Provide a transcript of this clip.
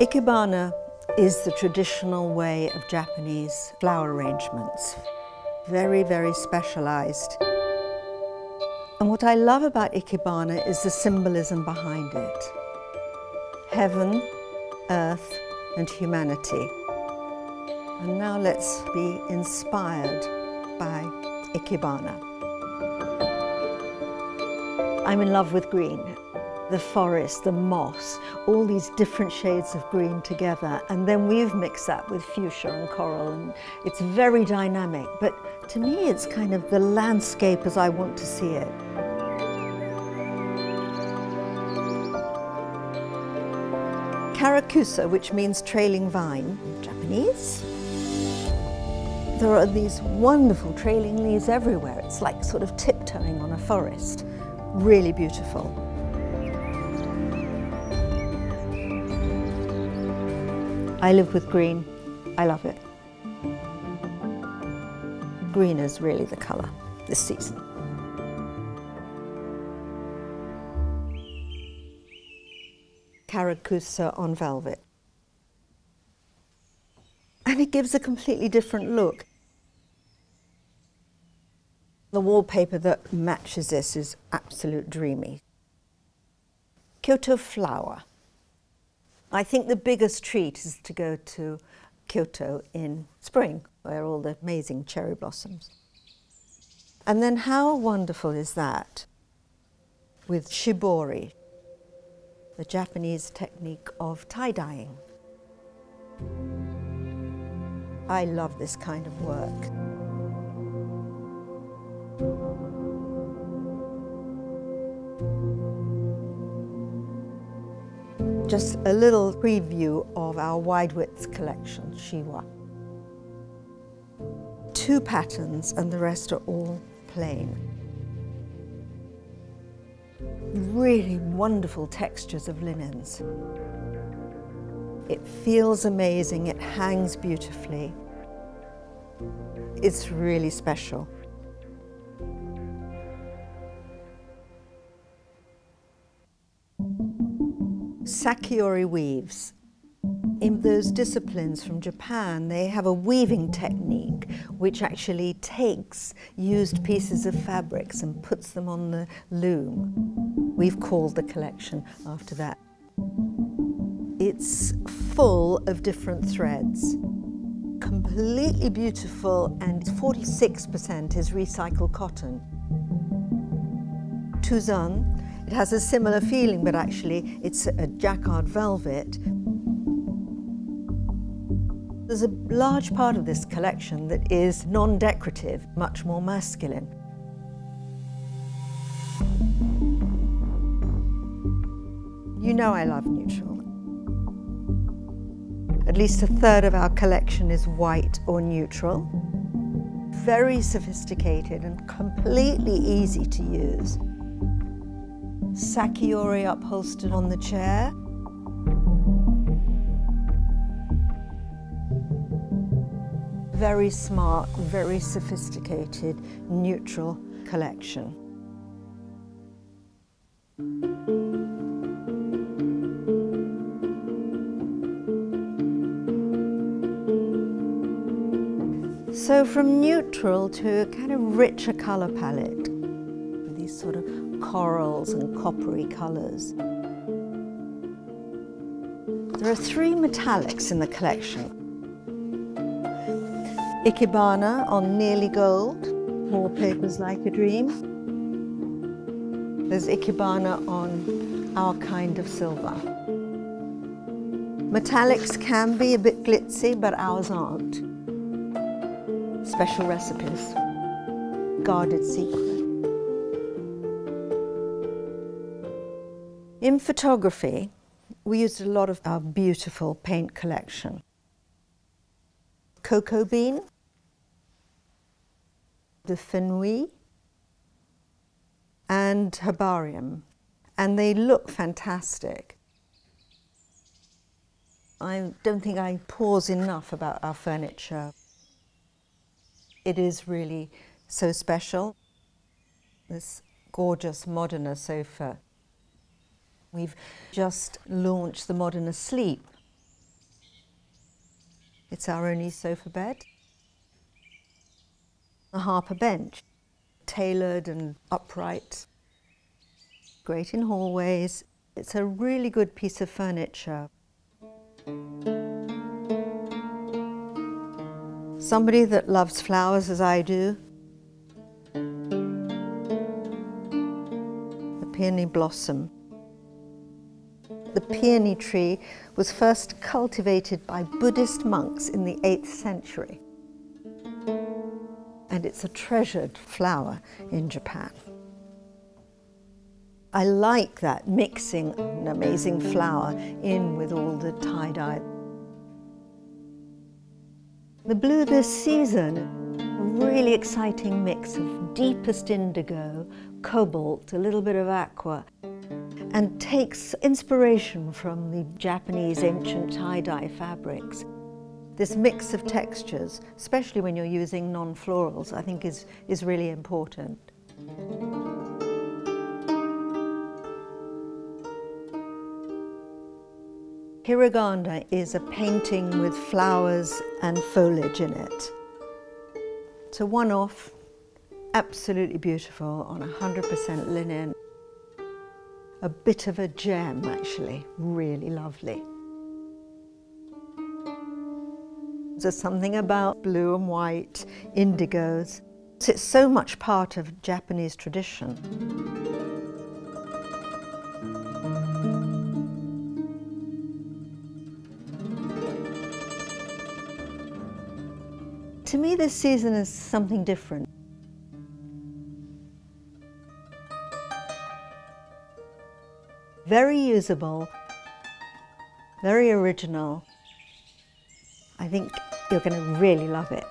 Ikebana is the traditional way of Japanese flower arrangements. Very, very specialized. And what I love about Ikebana is the symbolism behind it. Heaven, earth, and humanity. And now let's be inspired by Ikebana. I'm in love with green the forest, the moss, all these different shades of green together. And then we've mixed that with fuchsia and coral and it's very dynamic. But to me, it's kind of the landscape as I want to see it. Karakusa, which means trailing vine in Japanese. There are these wonderful trailing leaves everywhere. It's like sort of tiptoeing on a forest. Really beautiful. I live with green. I love it. Green is really the colour this season. Karakusa on velvet. And it gives a completely different look. The wallpaper that matches this is absolute dreamy. Kyoto flower. I think the biggest treat is to go to Kyoto in spring, where all the amazing cherry blossoms. And then how wonderful is that with shibori, the Japanese technique of tie-dyeing. I love this kind of work. Just a little preview of our wide width collection, Shiwa. Two patterns and the rest are all plain. Really wonderful textures of linens. It feels amazing, it hangs beautifully. It's really special. Sakiori weaves. In those disciplines from Japan, they have a weaving technique which actually takes used pieces of fabrics and puts them on the loom. We've called the collection after that. It's full of different threads. Completely beautiful and 46% is recycled cotton. Tuzan it has a similar feeling, but actually it's a jacquard velvet. There's a large part of this collection that is non-decorative, much more masculine. You know I love neutral. At least a third of our collection is white or neutral. Very sophisticated and completely easy to use. Sakiori upholstered on the chair. Very smart, very sophisticated, neutral collection. So from neutral to a kind of richer colour palette, corals and coppery colours. There are three metallics in the collection. Ikebana on nearly gold, More Papers like a dream. There's Ikebana on our kind of silver. Metallics can be a bit glitzy, but ours aren't. Special recipes, guarded secret. Photography, we used a lot of our beautiful paint collection. Cocoa bean, the fenouil, and herbarium, and they look fantastic. I don't think I pause enough about our furniture. It is really so special. This gorgeous Modena sofa We've just launched the Modena Sleep. It's our only sofa bed. A Harper bench, tailored and upright. Great in hallways. It's a really good piece of furniture. Somebody that loves flowers as I do, the peony blossom. The peony tree was first cultivated by Buddhist monks in the 8th century. And it's a treasured flower in Japan. I like that mixing an amazing flower in with all the tie-dye. The blue this season, a really exciting mix of deepest indigo, cobalt, a little bit of aqua, and takes inspiration from the Japanese ancient tie-dye fabrics. This mix of textures, especially when you're using non-florals, I think is, is really important. Hiragana is a painting with flowers and foliage in it. It's a one-off, absolutely beautiful on 100% linen a bit of a gem actually, really lovely. There's something about blue and white, indigos. It's so much part of Japanese tradition. To me, this season is something different. Very usable, very original. I think you're going to really love it.